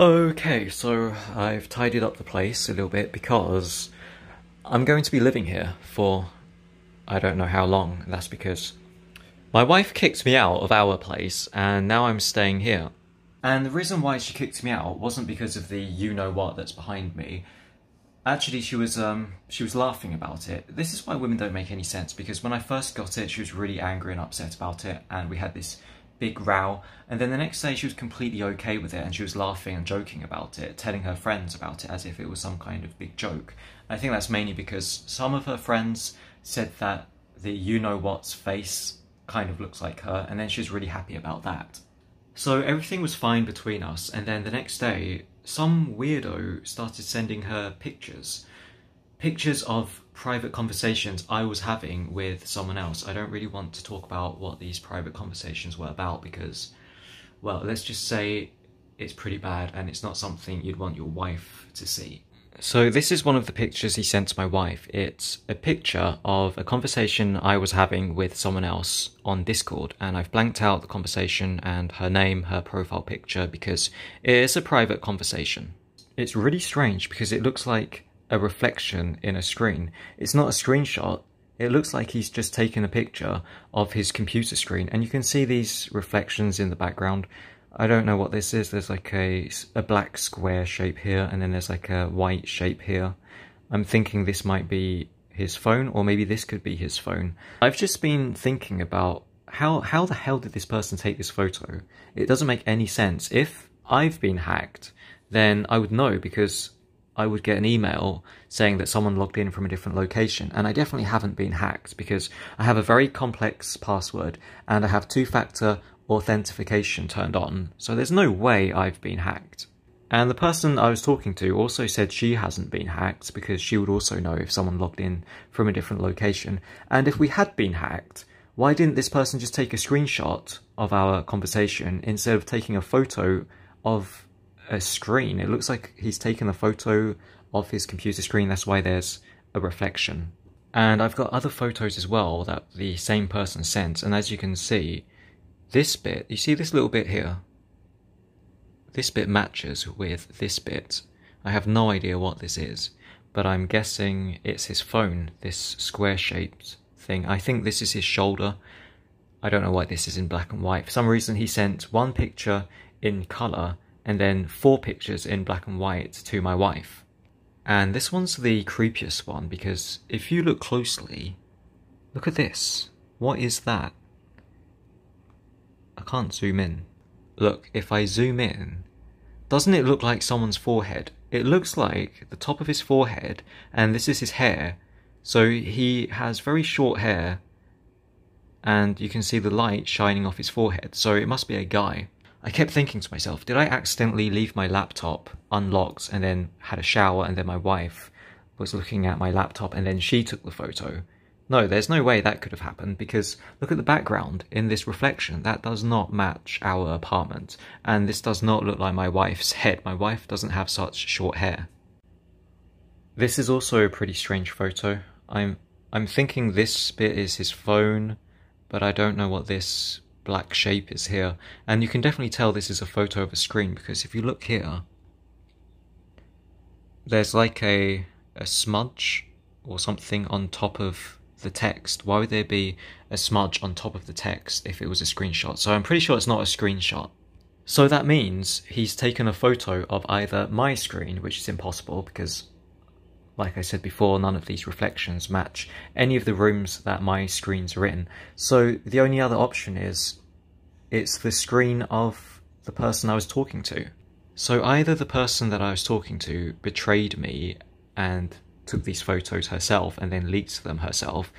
Okay, so I've tidied up the place a little bit because I'm going to be living here for I don't know how long. That's because my wife kicked me out of our place and now I'm staying here. And the reason why she kicked me out wasn't because of the you know what that's behind me. Actually, she was um she was laughing about it. This is why women don't make any sense because when I first got it, she was really angry and upset about it, and we had this big row. And then the next day, she was completely okay with it, and she was laughing and joking about it, telling her friends about it as if it was some kind of big joke. I think that's mainly because some of her friends said that the you know what's face kind of looks like her, and then she was really happy about that. So everything was fine between us, and then the next day, some weirdo started sending her pictures. Pictures of private conversations I was having with someone else. I don't really want to talk about what these private conversations were about because, well, let's just say it's pretty bad and it's not something you'd want your wife to see. So this is one of the pictures he sent to my wife. It's a picture of a conversation I was having with someone else on Discord and I've blanked out the conversation and her name, her profile picture because it is a private conversation. It's really strange because it looks like a reflection in a screen. It's not a screenshot. It looks like he's just taken a picture of his computer screen and you can see these reflections in the background I don't know what this is. There's like a, a black square shape here, and then there's like a white shape here. I'm thinking this might be his phone, or maybe this could be his phone. I've just been thinking about how, how the hell did this person take this photo? It doesn't make any sense. If I've been hacked, then I would know because I would get an email saying that someone logged in from a different location. And I definitely haven't been hacked because I have a very complex password and I have two-factor authentication turned on, so there's no way I've been hacked. And the person I was talking to also said she hasn't been hacked because she would also know if someone logged in from a different location. And if we had been hacked, why didn't this person just take a screenshot of our conversation instead of taking a photo of a screen? It looks like he's taken a photo of his computer screen, that's why there's a reflection. And I've got other photos as well that the same person sent, and as you can see, this bit, you see this little bit here? This bit matches with this bit. I have no idea what this is, but I'm guessing it's his phone, this square-shaped thing. I think this is his shoulder. I don't know why this is in black and white. For some reason he sent one picture in colour and then four pictures in black and white to my wife. And this one's the creepiest one because if you look closely, look at this. What is that? I can't zoom in. Look, if I zoom in, doesn't it look like someone's forehead? It looks like the top of his forehead, and this is his hair. So he has very short hair, and you can see the light shining off his forehead, so it must be a guy. I kept thinking to myself, did I accidentally leave my laptop unlocked and then had a shower and then my wife was looking at my laptop and then she took the photo? No, there's no way that could have happened because look at the background in this reflection. That does not match our apartment. And this does not look like my wife's head. My wife doesn't have such short hair. This is also a pretty strange photo. I'm I'm thinking this bit is his phone, but I don't know what this black shape is here. And you can definitely tell this is a photo of a screen because if you look here, there's like a a smudge or something on top of the text? Why would there be a smudge on top of the text if it was a screenshot? So I'm pretty sure it's not a screenshot. So that means he's taken a photo of either my screen, which is impossible because, like I said before, none of these reflections match any of the rooms that my screens are in. So the only other option is it's the screen of the person I was talking to. So either the person that I was talking to betrayed me and took these photos herself and then leaked them herself,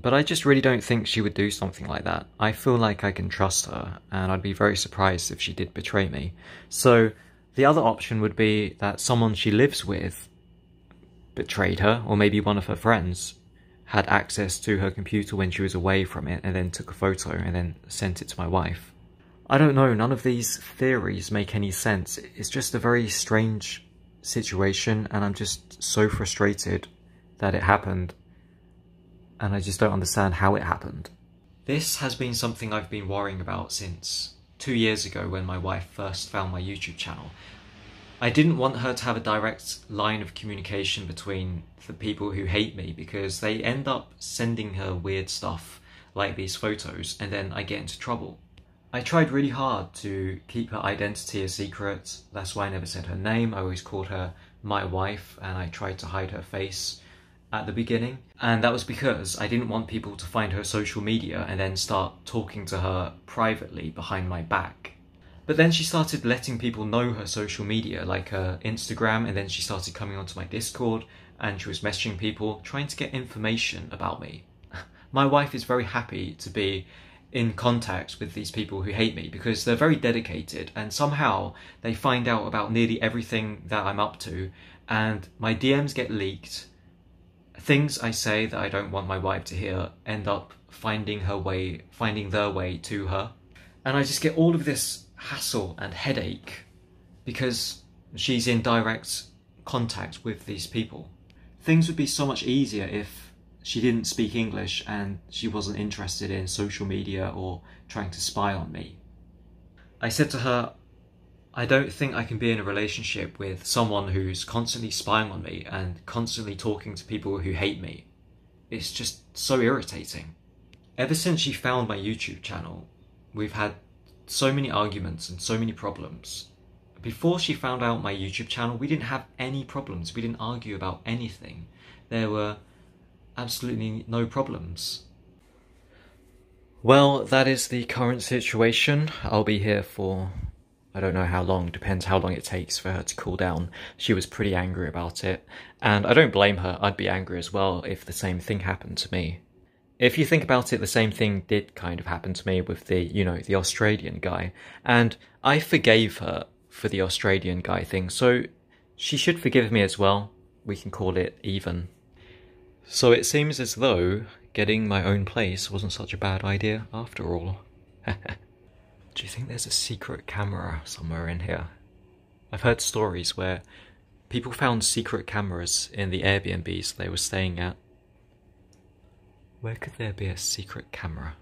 but I just really don't think she would do something like that. I feel like I can trust her, and I'd be very surprised if she did betray me. So the other option would be that someone she lives with betrayed her, or maybe one of her friends had access to her computer when she was away from it and then took a photo and then sent it to my wife. I don't know, none of these theories make any sense. It's just a very strange situation and I'm just so frustrated that it happened and I just don't understand how it happened. This has been something I've been worrying about since two years ago when my wife first found my YouTube channel. I didn't want her to have a direct line of communication between the people who hate me because they end up sending her weird stuff like these photos and then I get into trouble. I tried really hard to keep her identity a secret. That's why I never said her name. I always called her my wife and I tried to hide her face at the beginning. And that was because I didn't want people to find her social media and then start talking to her privately behind my back. But then she started letting people know her social media, like her Instagram, and then she started coming onto my Discord and she was messaging people, trying to get information about me. My wife is very happy to be in contact with these people who hate me because they're very dedicated and somehow they find out about nearly everything that I'm up to and my DMs get leaked things I say that I don't want my wife to hear end up finding her way, finding their way to her. And I just get all of this hassle and headache because she's in direct contact with these people. Things would be so much easier if she didn't speak English and she wasn't interested in social media or trying to spy on me. I said to her, I don't think I can be in a relationship with someone who's constantly spying on me and constantly talking to people who hate me. It's just so irritating. Ever since she found my YouTube channel, we've had so many arguments and so many problems. Before she found out my YouTube channel, we didn't have any problems. We didn't argue about anything. There were absolutely no problems. Well, that is the current situation. I'll be here for I don't know how long, depends how long it takes for her to cool down. She was pretty angry about it, and I don't blame her, I'd be angry as well if the same thing happened to me. If you think about it, the same thing did kind of happen to me with the, you know, the Australian guy, and I forgave her for the Australian guy thing, so she should forgive me as well. We can call it even. So it seems as though getting my own place wasn't such a bad idea after all. Do you think there's a secret camera somewhere in here? I've heard stories where people found secret cameras in the Airbnbs they were staying at. Where could there be a secret camera?